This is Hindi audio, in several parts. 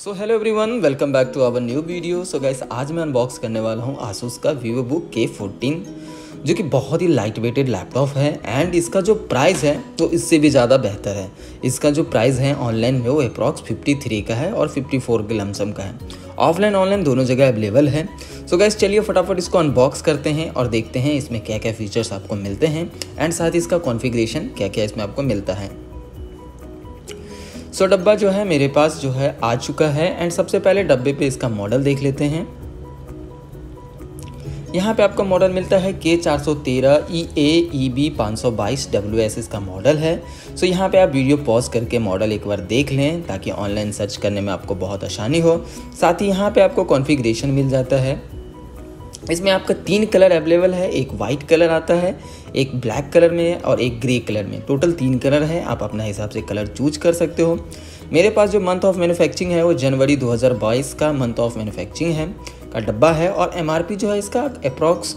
So hello everyone welcome back to our new video so guys आज मैं अनबॉक्स करने वाला हूँ आसूस का वीवो बुक के फोर्टीन जो कि बहुत ही लाइट वेटेड लैपटॉप है एंड इसका जो प्राइस है तो इससे भी ज़्यादा बेहतर है। इसका जो प्राइस है ऑनलाइन में, वो अप्रॉक्स 53 का है और 54 के लमसम का है। ऑफलाइन ऑनलाइन दोनों जगह अवेलेबल है। सो गैस चलिए फटाफट इसको अनबॉक्स करते हैं और देखते हैं इसमें क्या क्या फीचर्स आपको मिलते हैं एंड साथ ही इसका कॉन्फिग्रेशन क्या क्या इसमें आपको मिलता है। सो डब्बा जो है मेरे पास जो है आ चुका है एंड सबसे पहले डब्बे पे इसका मॉडल देख लेते हैं। यहाँ पे आपका मॉडल मिलता है के चार सौ तेरह ई ए ई बी पाँच सौ बाईस डब्ल्यू एस इसका मॉडल है। सो so, यहाँ पे आप वीडियो पॉज करके मॉडल एक बार देख लें ताकि ऑनलाइन सर्च करने में आपको बहुत आसानी हो। साथ ही यहाँ पे आपको कॉन्फ़िगरेशन मिल जाता है। इसमें आपका तीन कलर अवेलेबल है, एक वाइट कलर आता है, एक ब्लैक कलर में और एक ग्रे कलर में। टोटल तीन कलर है, आप अपना हिसाब से कलर चूज़ कर सकते हो। मेरे पास जो मंथ ऑफ़ मैन्युफैक्चरिंग है, वो जनवरी 2022 का मंथ ऑफ़ मैन्युफैक्चरिंग है, का डब्बा है और एमआरपी जो है इसका अप्रॉक्स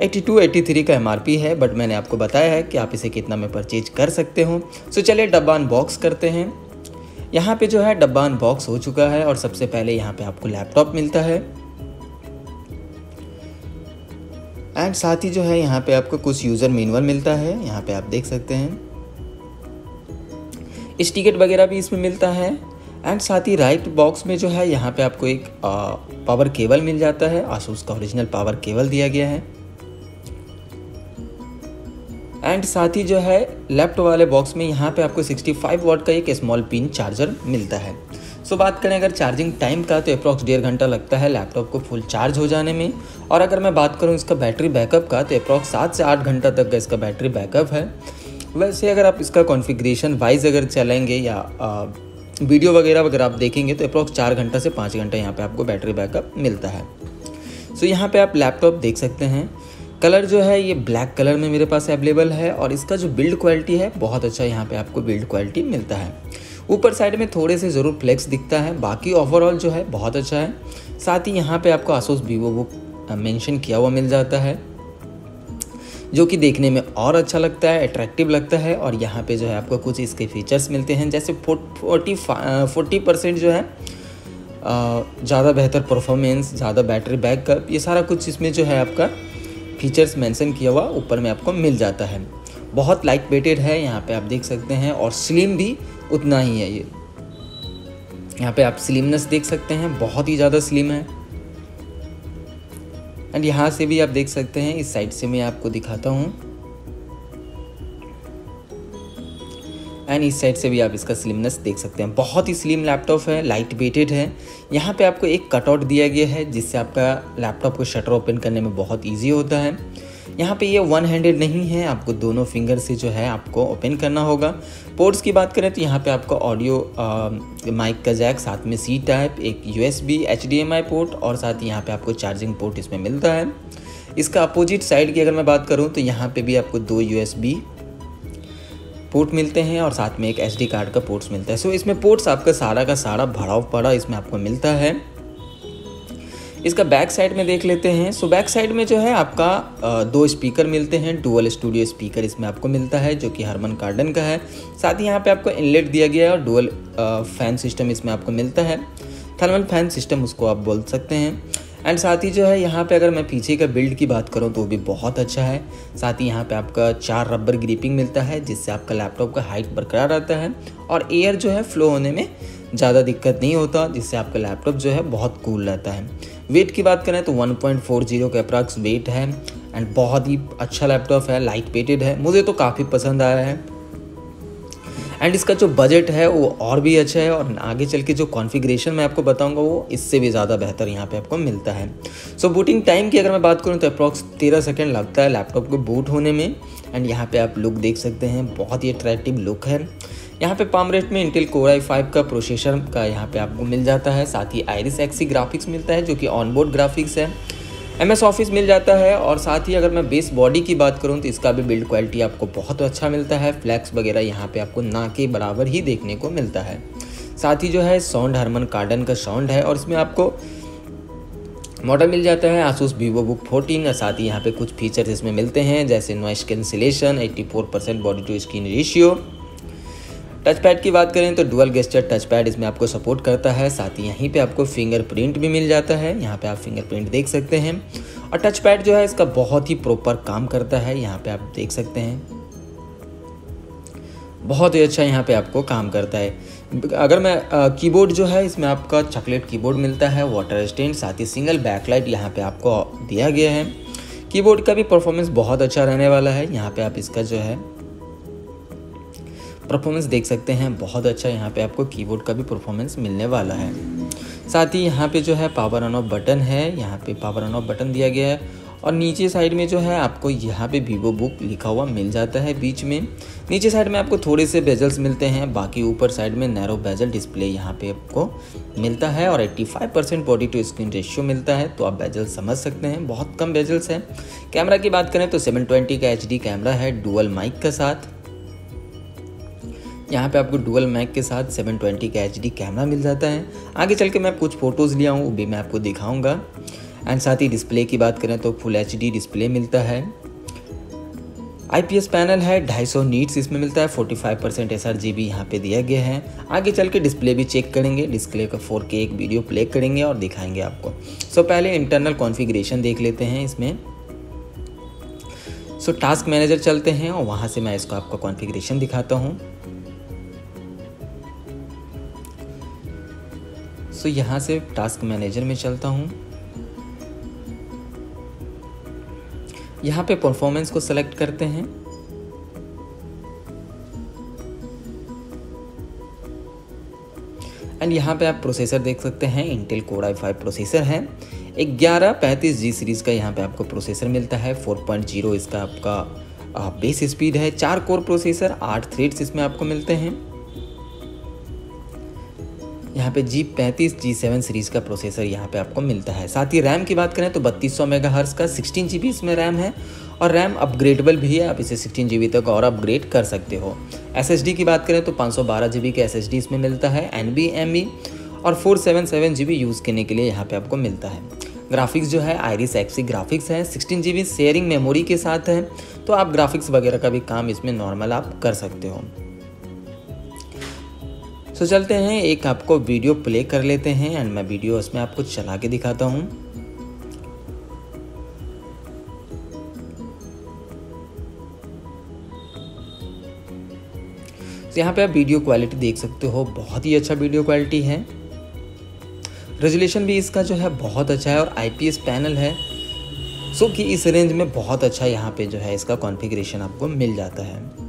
82 83 का एमआरपी है बट मैंने आपको बताया है कि आप इसे कितना में परचेज कर सकते हो। सो चलिए डब्बा अनबॉक्स करते हैं। यहाँ पे जो है डब्बा अनबॉक्स हो चुका है और सबसे पहले यहाँ पे आपको लैपटॉप मिलता है। एंड साथ ही जो है यहाँ पे आपको कुछ यूज़र मैनुअल मिलता है। यहाँ पे आप देख सकते हैं। इस टिकट वगैरह भी इसमें मिलता है। एंड साथ ही राइट बॉक्स में जो है यहाँ पे आपको एक आ, पावर केबल मिल जाता है। आसूस का ओरिजिनल पावर केबल दिया गया है। एंड साथ ही जो है लेफ़्ट वाले बॉक्स में यहाँ पे आपको 65 वॉट का एक स्मॉल पिन चार्जर मिलता है। सो बात करें अगर चार्जिंग टाइम का तो अप्रॉक्स डेढ़ घंटा लगता है लैपटॉप को फुल चार्ज हो जाने में। और अगर मैं बात करूँ इसका बैटरी बैकअप का तो अप्रॉक्स सात से आठ घंटा तक का इसका बैटरी बैकअप है। वैसे अगर आप इसका कॉन्फ़िगरेशन वाइज अगर चलेंगे या आ, वीडियो वगैरह अगर आप देखेंगे तो अप्रॉक्स चार घंटा से पाँच घंटा यहाँ पे आपको बैटरी बैकअप मिलता है। सो so, यहाँ पे आप लैपटॉप देख सकते हैं। कलर जो है ये ब्लैक कलर में मेरे पास अवेलेबल है और इसका जो बिल्ड क्वालिटी है बहुत अच्छा यहाँ पे आपको बिल्ड क्वालिटी मिलता है। ऊपर साइड में थोड़े से ज़रूर फ्लेक्स दिखता है, बाकी ओवरऑल जो है बहुत अच्छा है। साथ ही यहाँ पे आपको आसूस वीवो बुक मेंशन किया हुआ मिल जाता है, जो कि देखने में और अच्छा लगता है अट्रैक्टिव लगता है, और यहाँ पे जो है आपको कुछ इसके फीचर्स मिलते हैं, जैसे फोर्टी फोर्टी परसेंट जो है ज़्यादा बेहतर परफॉर्मेंस ज़्यादा बैटरी बैकअप ये सारा कुछ इसमें जो है आपका फीचर्स मेंशन किया हुआ ऊपर में आपको मिल जाता है। बहुत लाइट वेटेड है, यहाँ पे आप देख सकते हैं, और स्लिम भी उतना ही है ये। यहाँ पे आप स्लिमनेस देख सकते हैं, बहुत ही ज़्यादा स्लिम है। एंड यहाँ से भी आप देख सकते हैं, इस साइड से मैं आपको दिखाता हूँ। एंड इस साइड से भी आप इसका स्लिमनेस देख सकते हैं। बहुत ही स्लिम लैपटॉप है लाइट वेटेड है। यहाँ पे आपको एक कटआउट दिया गया है, जिससे आपका लैपटॉप को शटर ओपन करने में बहुत ईजी होता है। यहाँ पे ये वन हैंडेड नहीं है, आपको दोनों फिंगर से जो है आपको ओपन करना होगा। पोर्ट्स की बात करें तो यहाँ पे आपको ऑडियो माइक का जैक साथ में सी टाइप एक U S B H D M I port और साथ ही यहाँ पे आपको चार्जिंग पोर्ट इसमें मिलता है। इसका अपोजिट साइड की अगर मैं बात करूँ तो यहाँ पे भी आपको दो यू एस बी पोर्ट मिलते हैं और साथ में एक एच डी कार्ड का पोर्ट्स मिलता है। सो इसमें पोर्ट्स आपका सारा का सारा भरा पड़ा इसमें आपको मिलता है। इसका बैक साइड में देख लेते हैं। सो बैक साइड में जो है आपका दो स्पीकर मिलते हैं। डुअल स्टूडियो स्पीकर इसमें आपको मिलता है, जो कि हरमन कार्डन का है। साथ ही यहाँ पे आपको इनलेट दिया गया है और डुअल फ़ैन सिस्टम इसमें आपको मिलता है। थर्मल फ़ैन सिस्टम उसको आप बोल सकते हैं। एंड साथ ही जो है यहाँ पे अगर मैं पीछे का बिल्ड की बात करूँ तो वो भी बहुत अच्छा है। साथ ही यहाँ पे आपका चार रबर ग्रिपिंग मिलता है, जिससे आपका लैपटॉप का हाइट बरकरार रहता है। और एयर जो है फ्लो होने में ज़्यादा दिक्कत नहीं होता, जिससे आपका लैपटॉप जो है बहुत कूल रहता है। वेट की बात करें तो 1.40 का अप्रॉक्स वेट है एंड बहुत ही अच्छा लैपटॉप है लाइट वेटेड है। मुझे तो काफ़ी पसंद आया है। एंड इसका जो बजट है, वो और भी अच्छा है, और आगे चल के जो कॉन्फ़िगरेशन मैं आपको बताऊँगा, वो इससे भी ज़्यादा बेहतर यहाँ पे आपको मिलता है। सो बूटिंग टाइम की अगर मैं बात करूँ तो अप्रॉक्स तेरह सेकेंड लगता है लैपटॉप को बूट होने में। एंड यहाँ पे आप लुक देख सकते हैं, बहुत ही अट्रैक्टिव लुक है। यहाँ पे पाम रेट में इंटेल कोर आई फाइव का प्रोसेसर का यहाँ पे आपको मिल जाता है। साथ ही आयरिस एक्सी ग्राफिक्स मिलता है, जो कि ऑनबोर्ड ग्राफिक्स है। एम एस ऑफ़िस मिल जाता है और साथ ही अगर मैं बेस बॉडी की बात करूँ तो इसका भी बिल्ड क्वालिटी आपको बहुत अच्छा मिलता है। फ्लैक्स वगैरह यहाँ पे आपको ना के बराबर ही देखने को मिलता है। साथ ही जो है साउंड हरमन कार्डन का साउंड है और इसमें आपको मॉडल मिल जाता है आसूस वीवो बुक 14 और साथ ही यहाँ पे कुछ फीचर्स इसमें मिलते हैं, जैसे noise cancellation 84 percent body to screen ratio touch pad की बात करें तो डुअल गेस्टर टच पैड इसमें आपको सपोर्ट करता है। साथ ही यहीं पे आपको फिंगरप्रिंट भी मिल जाता है। यहाँ पे आप फिंगरप्रिंट देख सकते हैं। और टच पैड जो है, इसका बहुत ही प्रॉपर काम करता है। यहाँ पे आप देख सकते हैं। बहुत ही अच्छा यहाँ पे आपको काम करता है। अगर मैं कीबोर्ड जो है, इसमें आपका चॉकलेट कीबोर्ड मिलता है। वाटर स्टैंड साथ ही सिंगल बैकलाइट यहाँ पे आपको दिया गया है। कीबोर्ड का भी परफॉर्मेंस बहुत अच्छा रहने वाला है। यहाँ पे आप इसका जो है परफॉर्मेंस देख सकते हैं। बहुत अच्छा यहाँ पे आपको कीबोर्ड का भी परफॉर्मेंस मिलने वाला है। साथ ही यहाँ पे जो है पावर ऑन ऑफ़ बटन है। यहाँ पे पावर ऑन ऑफ़ बटन दिया गया है। और नीचे साइड में जो है आपको यहाँ पे वीवो बुक लिखा हुआ मिल जाता है बीच में। नीचे साइड में आपको थोड़े से बेजल्स मिलते हैं। बाकी ऊपर साइड में नैरो बेजल डिस्प्ले यहाँ पे आपको मिलता है। और 85 percent body to screen ratio मिलता है। तो आप बेजल समझ सकते हैं। बहुत कम बेजल्स हैं। कैमरा की बात करें तो 720 का एचडी कैमरा है। डुअल माइक के साथ। यहाँ पे आपको डुअल मैक के साथ 720 का एच कैमरा मिल जाता है। आगे चल के मैं कुछ फ़ोटोज़ लिया हूँ वो भी मैं आपको दिखाऊँगा। एंड साथ ही डिस्प्ले की बात करें तो फुल एचडी डिस्प्ले मिलता है। आईपीएस पैनल है 250 नीट्स इसमें मिलता है 45 percent S R G B यहाँ पे दिया गया है। आगे चल के डिस्प्ले भी चेक करेंगे डिस्प्ले का 4K एक वीडियो प्ले करेंगे और दिखाएँगे आपको। सो so, पहले इंटरनल कॉन्फ़िगरेशन देख लेते हैं इसमें। सो टास्क मैनेजर चलते हैं और वहाँ से मैं इसको आपको कॉन्फ़िगरेशन दिखाता हूँ। सो यहाँ से टास्क मैनेजर में चलता हूँ। यहाँ पे परफॉर्मेंस को सेलेक्ट करते हैं। एंड यहाँ पे आप प्रोसेसर देख सकते हैं। Intel core i five processor है। ग्यारह पैंतीस जी सीरीज़ का यहाँ पे आपको प्रोसेसर मिलता है। 4.0 इसका आपका बेस स्पीड है। चार कोर प्रोसेसर आठ थ्रेड्स इसमें आपको मिलते हैं। यहाँ पे जी पैंतीस जी सेवन सीरीज़ का प्रोसेसर यहाँ पे आपको मिलता है। साथ ही रैम की बात करें तो बत्तीस सौ मेगा हर्स का सिक्सटीन जी इसमें रैम है और रैम अपग्रेडेबल भी है, आप इसे सिक्सटीन जी तक और अपग्रेड कर सकते हो। एसएसडी की बात करें तो पाँच सौ बारह जी का एस इसमें मिलता है एन बी एम ई और four seven seven G B use करने के लिए यहाँ पे आपको मिलता है। ग्राफिक्स जो है आयरिस एक्सी ग्राफिक्स है सिक्सटीन जी शेयरिंग मेमोरी के साथ है तो आप ग्राफिक्स वगैरह का भी काम इसमें नॉर्मल आप कर सकते हो। सो चलते हैं। एक आपको वीडियो प्ले कर लेते हैं एंड मैं वीडियो उसमें आपको चला के दिखाता हूँ। तो यहाँ पे आप वीडियो क्वालिटी देख सकते हो। बहुत ही अच्छा वीडियो क्वालिटी है। रेजोल्यूशन भी इसका जो है बहुत अच्छा है और आईपीएस पैनल है। सो कि इस रेंज में बहुत अच्छा यहाँ पे जो है इसका कॉन्फ़िगरेशन आपको मिल जाता है।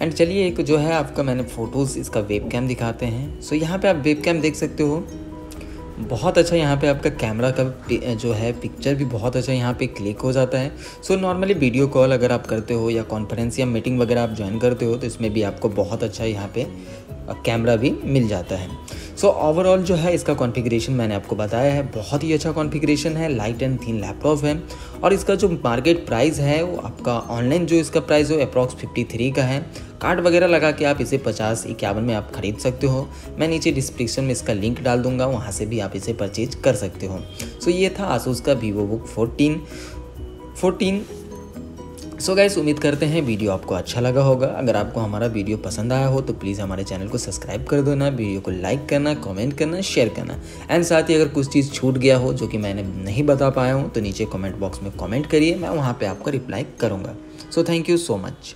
एंड चलिए एक जो है आपका मैंने फ़ोटोज़ इसका वेब कैम दिखाते हैं। सो so, यहाँ पे आप वेब कैम देख सकते हो। बहुत अच्छा यहाँ पे आपका कैमरा का जो है पिक्चर भी बहुत अच्छा यहाँ पे क्लिक हो जाता है। सो नॉर्मली वीडियो कॉल अगर आप करते हो या कॉन्फ्रेंस या मीटिंग वगैरह आप ज्वाइन करते हो तो इसमें भी आपको बहुत अच्छा यहाँ पे कैमरा भी मिल जाता है। सो so, ओवरऑल जो है इसका कॉन्फ़िगरेशन मैंने आपको बताया है। बहुत ही अच्छा कॉन्फ़िगरेशन है लाइट एंड थीन लैपटॉप है। और इसका जो मार्केट प्राइस है वो आपका ऑनलाइन जो इसका प्राइस है अप्रॉक्स फिफ्टी थ्री का है। कार्ड वगैरह लगा के आप इसे पचास इक्यावन में आप खरीद सकते हो। मैं नीचे डिस्क्रिप्शन में इसका लिंक डाल दूँगा, वहाँ से भी आप इसे परचेज कर सकते हो। सो ये था आसूस का Vivo book fourteen fourteen so guys उम्मीद करते हैं वीडियो आपको अच्छा लगा होगा। अगर आपको हमारा वीडियो पसंद आया हो तो प्लीज़ हमारे चैनल को सब्सक्राइब कर देना, वीडियो को लाइक करना कमेंट करना शेयर करना। एंड साथ ही अगर कुछ चीज़ छूट गया हो, जो कि मैंने नहीं बता पाया हूँ तो नीचे कमेंट बॉक्स में कमेंट करिए, मैं वहाँ पर आपका रिप्लाई करूँगा। So thank you so much